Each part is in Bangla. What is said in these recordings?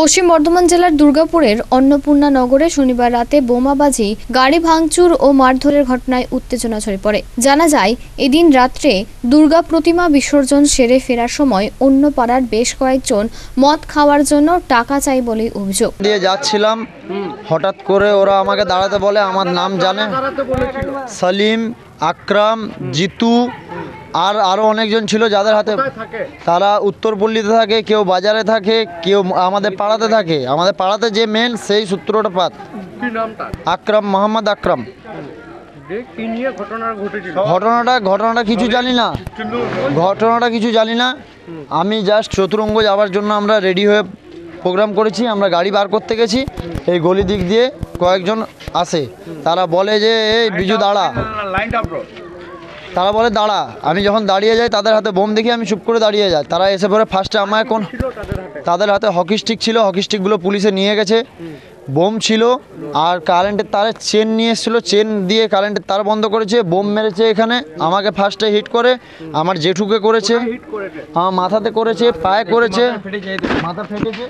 পশ্চিম বর্ধমান জেলার দুর্গাপুরের অন্নপূর্ণা নগরে শনিবার রাতে বোমাবাজি, গাড়ি ভাঙচুর ও মারধরের ঘটনায় উত্তেজনা ছড়িয়ে পড়ে। জানা যায়, এদিন রাত্রে দুর্গা প্রতিমা বিসর্জন সেরে ফেরার সময় অন্য পাড়ার বেশ কয়েকজন মদ খাওয়ার জন্য টাকা চাই বলে অভিযোগ। দিয়ে যাচ্ছিলাম, হঠাৎ করে ওরা আমাকে দাঁড়াতে বলে, আমার নাম জানে। সালিম, আকরাম, জিতু আর আরও অনেকজন ছিল যাদের হাতে তারা উত্তরপল্লীতে থাকে কেউ বাজারে থাকে কেউ আমাদের পাড়াতে থাকে। আমাদের পাড়াতে যে মেন সেই সূত্রটা পাত আকরাম মোহাম্মদ আকরাম। ঘটনাটা ঘটনাটা কিছু জানি না। ঘটনাটা কিছু জানি না। আমি জাস্ট চতুরঙ্গ যাওয়ার জন্য আমরা রেডি হয়ে প্রোগ্রাম করেছি। আমরা গাড়ি বার করতে গেছি। এই গলি দিক দিয়ে কয়েকজন আসে। তারা বলে যে এই বিজু দাঁড়া। তারা বলে দাঁড়া আমি যখন দাঁড়িয়ে যাই তাদের হাতে বোম দেখি আমি চুপ করে দাঁড়িয়ে যাই। তারা এসে পরে ফার্স্টে আমায় কোন তাদের হাতে। হকি স্টিক ছিল হকি স্টিকগুলো পুলিশে নিয়ে গেছে। বোম ছিল আর কারেন্টের তারে চেন নিয়ে এসেছিল। চেন দিয়ে কারেন্টের তার বন্ধ করেছে বোম মেরেছে এখানে। আমাকে ফার্স্টে হিট করে আমার জেঠুকে করেছে। আমার মাথাতে করেছে পায়ে করেছে। মাথা ফেটেছে।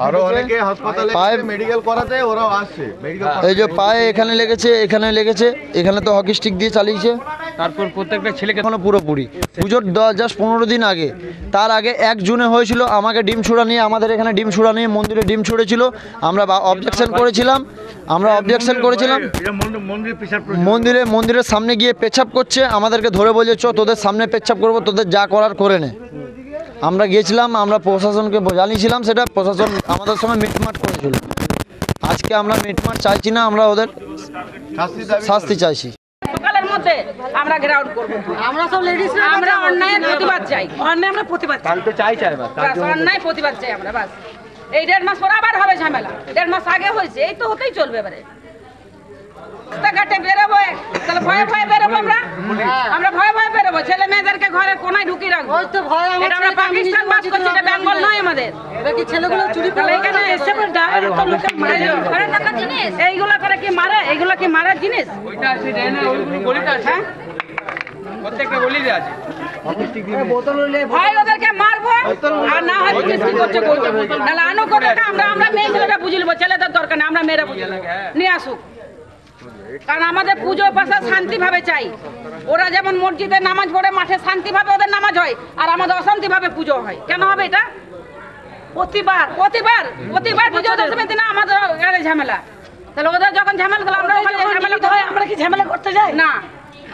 আরও। অনেকে হাসপাতালে পায়ে- মেডিকেল করাতে ওরাও আসছে। মেডিকেল এই যে পায়ে এখানে লেগেছে এখানে লেগেছে এখানে তো হকি স্টিক দিয়ে চালিয়েছে। তারপর প্রত্যেকটা ছেলেকে এখনও পুরোপুরি পুজোর জাস্ট পনেরো দিন আগে। তার আগে এক জুনে হয়েছিল আমাকে ডিম ছুড়া নিয়ে আমাদের এখানে ডিম ছুড়া নিয়ে মন্দিরে ডিম ছুড়েছিল। আমরা অবজেকশন করেছিলাম আমরা অবজেকশন করেছিলাম। মন্দিরে মন্দিরের সামনে গিয়ে পেচ্ছাপ করছে আমাদেরকে ধরে বলছে চ তোদের সামনে পেচ্ছাপ করব তোদের যা করার করে নে। আমরা গিয়েছিলাম আমরা প্রশাসনকে জানিয়েছিলাম সেটা প্রশাসন আমাদের সঙ্গে মিটমাট করেছিল। আজকে আমরা মিটমাট চাইছি না আমরা ওদের শাস্তি চাইছি। সকালের মধ্যে আমরা গ্রাউন্ড করব। আমরা সব লেডিস আমরা অন্যায়ের প্রতিবাদ চাই। অন্যায় আমরা প্রতিবাদ চাই। তো বাস, অন্যায় প্রতিবাদ চাই আমরা বাস এই দেড় মাস পর আবার হবে ঝামেলা। দেড় মাস আগে হয়েছে এই তো হতেই চলবে এবারে। রাস্তাঘাটে বেরোবো তাহলে ভয়ে ভয়ে বেরোবো আমরা? আমরা ভয়ে ভয়ে বেরোবো। ছেলে মেয়েদেরকে ঘরে কোনায় ঢুকিয়ে রাখব। এটা আমরা পাকিস্তান বাস করছি এটা বেঙ্গল নয় আমাদের। এখানে এসে এইগুলো করে কি মারে? এইগুলো কি মারার জিনিস? ওইটা আছে জানেন গলিটা আছে। হ্যাঁ? প্রত্যেকটা গলিতে আছে। ভাই ওদেরকে মারবো? আর না হয় করছে করছে আনো আমরা আমরা মেয়ে ছেলেটা বুঝলবো ছেলেদের দরকার নেই আমরা মেয়েরা বুঝি নিয়ে আসুক। কারণ আমাদের পুজো পাশা শান্তিভাবে চাই। ওরা যেমন মসজিদে নামাজ পড়ে মাঠে শান্তিভাবে ওদের নামাজ হয় আর আমাদের অশান্তিভাবে পুজো হয়। কেন হবে এটা? প্রতিবার প্রতিবার প্রতিবার পুজো দশমীর দিনে আমাদের গাড়ি ঝামেলা। তাহলে ওদের যখন ঝামেলা তাহলে আমরা ওখানে ঝামেলা হয় আমরা কি ঝামেলা করতে যাই? না।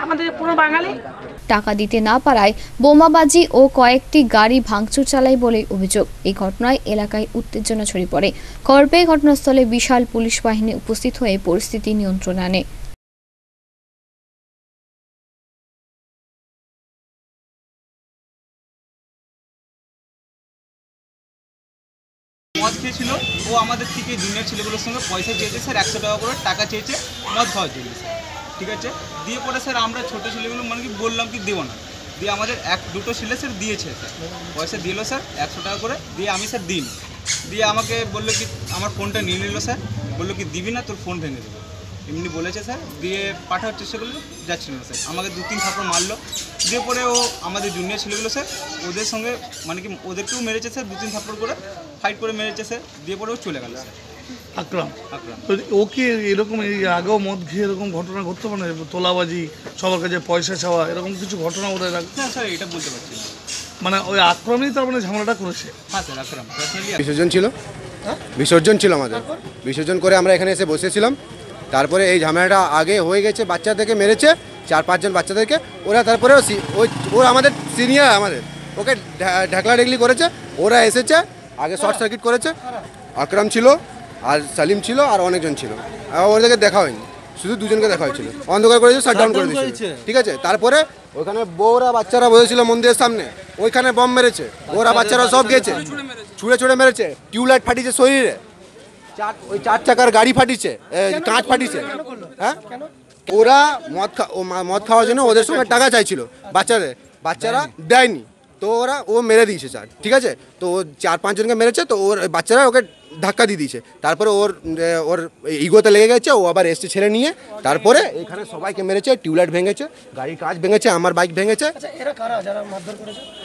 আমাদের পুরো বাঙালি? টাকা দিতে না পারায় বোমাবাজি ও কয়েকটি গাড়ি ভাঙচুর চালায় বলে অভিযোগ। এই ঘটনায় এলাকায় উত্তেজনা ছড়িয়ে পড়ে। পেয়ে ঘটনাস্থলে বিশাল পুলিশ বাহিনী উপস্থিত হয়ে পরিস্থিতি নিয়ন্ত্রণে আনে। মদ খেয়েছিল। ও আমাদের থেকে জুনিয়র ছেলেগুলোর সঙ্গে পয়সা চেয়েছে। স্যার একশো টাকা করে টাকা চেয়েছে। মদ খাওয়ার জন্য। ঠিক আছে? দিয়ে পরে স্যার আমরা ছোটো ছেলেগুলো মানে কি বললাম কি দেবো না। দিয়ে আমাদের এক, দুটো ছেলে স্যার দিয়েছে স্যার। পয়সা দিল স্যার, একশো টাকা করে। দিয়ে আমি স্যার দিন দিয়ে আমাকে বলল কি, আমার ফোনটা নিয়ে নিল স্যার। বলল কি, দিবি না? তোর ফোন ভেঙে দেবো। এমনি বলেছে স্যার। দিয়ে পাঠানোর চেষ্টা করল, যাচ্ছিল না স্যার। আমাকে দু, তিন থাপড় মারলো। দিয়ে পরে ও আমাদের জুনিয়র ছেলেগুলো স্যার, ওদের সঙ্গে মানে কি, ওদেরকেও মেরেছে স্যার, দু, তিন থাপড় করে ফাইট করে মেরেছে স্যার। দিয়ে পরে ও চলে গেল স্যার। আকরাম। আকরাম। তো ও কি এরকম এই আগেও মদ খেয়ে এরকম ঘটনা ঘটতে পারে তোলাবাজি সবার কাছে পয়সা চাওয়া এরকম কিছু ঘটনা ওদের আগে- না স্যার এটা বলতে পারছি মানে ওই আক্রমণই তার মানে ঝামেলাটা করেছে। হ্যাঁ বিসর্জন ছিল? বিসর্জন ছিল আমাদের। বিসর্জন করে আমরা এখানে এসে বসেছিলাম। তারপরে এই ঝামেলাটা আগে হয়ে গেছে বাচ্চাদেরকে মেরেছে চার পাঁচজন বাচ্চাদেরকে ওরা তারপরে ওই ওরা আমাদের সিনিয়র আমাদের। ওকে ঢাকলা ঢেকলি করেছে ওরা এসেছে আগে শর্ট সার্কিট করেছে। আকরাম ছিল আর সালিম ছিল আর অনেকজন ছিল। আর ওদেরকে দেখা হয়নি। শুধু দুজনকে দেখা হয়েছিল। অন্ধকার করেছে শাটডাউন করে দিয়েছে ঠিক আছে? তারপরে ওখানে বউরা বাচ্চারা বসেছিল মন্দিরের সামনে। ওইখানে বম মেরেছে। ওরা বাচ্চারা সব গেছে। ছুঁড়ে ছুঁড়ে মেরেছে। টিউবলাইট ফাটিছে শরীরে। চার ওই চার চাকার গাড়ি ফাটিছে কাঁচ ফাটিছে হ্যাঁ? ওরা মদ মদ খাওয়ার জন্য ওদের সঙ্গে টাকা চাইছিল। বাচ্চাদের। বাচ্চারা দেয়নি। তো ওরা ও মেরে দিয়েছে চার। ঠিক আছে? তো ও চার পাঁচজনকে মেরেছে। তো ওর বাচ্চারা ওকে ধাক্কা দিয়ে দিয়েছে। তারপরে ওর ওর ইগোতে লেগে গেছে ও আবার এসছে ছেড়ে নিয়ে। তারপরে এখানে সবাইকে মেরেছে টিউবলাইট ভেঙেছে গাড়ির কাজ ভেঙেছে আমার বাইক ভেঙেছে।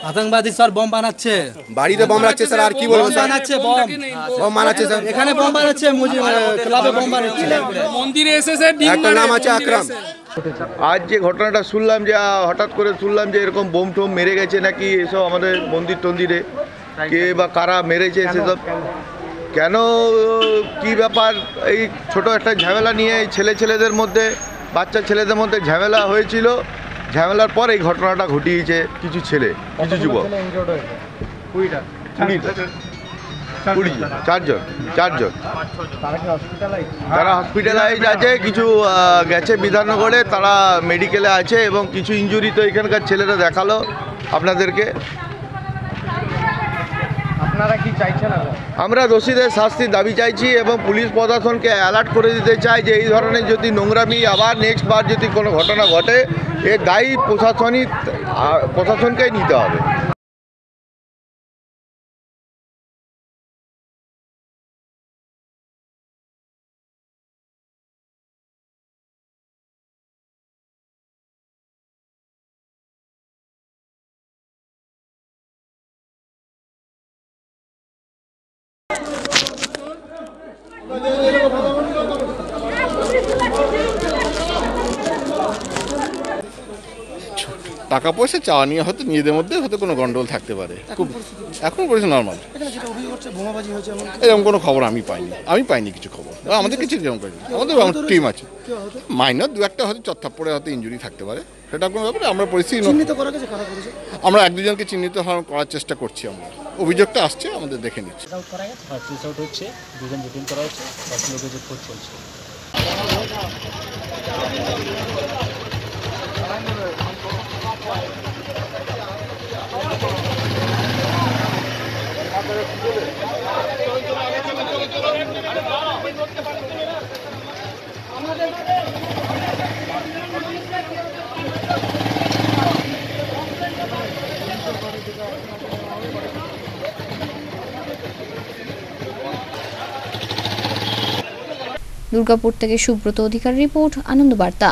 আতঙ্কবাদী স্যার বোম বানাচ্ছে। বাড়িতে বম রাখছে স্যার আর কি বলব স্যার? বানাচ্ছে বম। বম বানাচ্ছে স্যার। এখানে বোম বানাচ্ছে ক্লাবে বোম বানাচ্ছে। মন্দিরে ডিম একটা নাম আছে আকরাম। আজ যে ঘটনাটা শুনলাম যে হঠাৎ করে শুনলাম যে এরকম বোম টোম মেরে গেছে নাকি এসব আমাদের মন্দির টন্দিরে। কে বা কারা মেরেছে সেসব কেন কি ব্যাপার? এই ছোট একটা ঝামেলা নিয়ে এই ছেলে ছেলেদের মধ্যে বাচ্চা ছেলেদের মধ্যে ঝামেলা হয়েছিল। ঝামেলার পর এই ঘটনাটা ঘটিয়েছে কিছু ছেলে কিছু যুবক। কুড়ি চারজন। চারজন। তারা হসপিটালাইজ আছে কিছু গেছে বিধাননগরে তারা মেডিকেলে আছে এবং কিছু ইনজুরি তো এখানকার ছেলেরা দেখাল আপনাদেরকে। আমরা দোষীদের শাস্তির দাবি চাইছি এবং পুলিশ প্রশাসনকে অ্যালার্ট করে দিতে চাই যে এই ধরনের যদি নোংরামি আবার নেক্সট বার যদি কোনো ঘটনা ঘটে, এর দায়ী প্রশাসনিক প্রশাসনকেই নিতে হবে। টাকা পয়সা চাওয়া নিয়ে হয়তো নিজেদের মধ্যে হয়তো কোনো গন্ডগোল থাকতে পারে। খুব এখন করেছে নর্মাল এরকম কোনো খবর আমি পাইনি। আমি পাইনি কিছু খবর। আমাদের কিছু এরকম পাইনি। আমাদের টিম আছে। মাইনর দু একটা হয়তো চত্থাপ্পড়ে হয়তো ইঞ্জুরি থাকতে পারে। সেটা কোনো ব্যাপারে আমরা পরিস্থিতি আমরা এক দুজনকে চিহ্নিত হওয়ার- করার চেষ্টা করছি আমরা। অভিযোগটা আসছে আমাদের দেখে নিচ্ছি। ট্রেস আউট হচ্ছে। দুজন রিটিং করা হচ্ছে যে খোঁজ চলছে। দুর্গাপুর থেকে সুব্রত অধিকার রিপোর্ট আনন্দ বার্তা